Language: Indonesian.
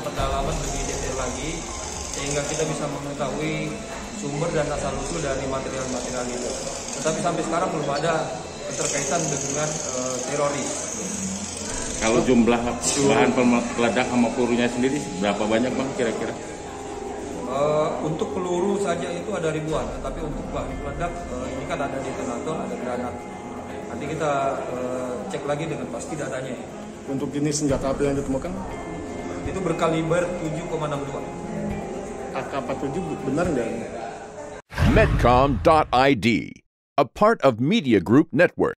pendalaman lebih detail lagi sehingga kita bisa mengetahui sumber dan asal usul dari material-material itu. Tetapi sampai sekarang belum ada keterkaitan dengan uh, teroris. Kalau jumlah bahan peledak sama pelurunya sendiri berapa banyak bang kira-kira? Uh, untuk peluru saja itu ada ribuan, tapi untuk bahan peledak uh, ini kan ada detonator, ada granat. Nanti kita uh, cek lagi dengan pasti datanya. Untuk jenis senjata api yang ditemukan? Itu berkaliber 7,62. AK-47 benar nggak? Medcom.id, a part of Media Group Network.